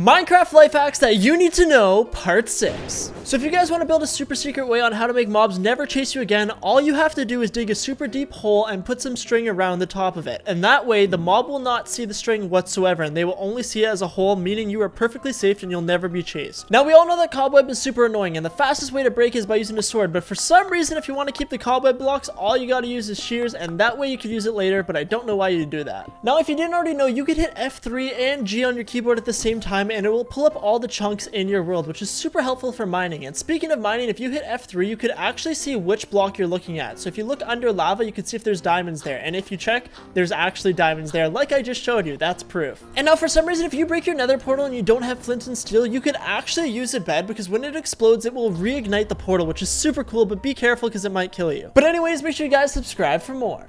Minecraft life hacks that you need to know, part 6. So if you guys want to build a super secret way on how to make mobs never chase you again, all you have to do is dig a super deep hole and put some string around the top of it. And that way, the mob will not see the string whatsoever, and they will only see it as a hole, meaning you are perfectly safe and you'll never be chased. Now we all know that cobweb is super annoying, and the fastest way to break is by using a sword, but for some reason, if you want to keep the cobweb blocks, all you gotta use is shears, and that way you can use it later, but I don't know why you'd do that. Now if you didn't already know, you could hit F3 and G on your keyboard at the same time, and it will pull up all the chunks in your world, which is super helpful for mining. And speaking of mining, if you hit F3, you could actually see which block you're looking at. So if you look under lava, you can see if there's diamonds there. And if you check, there's actually diamonds there, like I just showed you. That's proof. And now for some reason, if you break your nether portal and you don't have flint and steel, you could actually use a bed because when it explodes, it will reignite the portal, which is super cool, but be careful because it might kill you. But anyways, make sure you guys subscribe for more.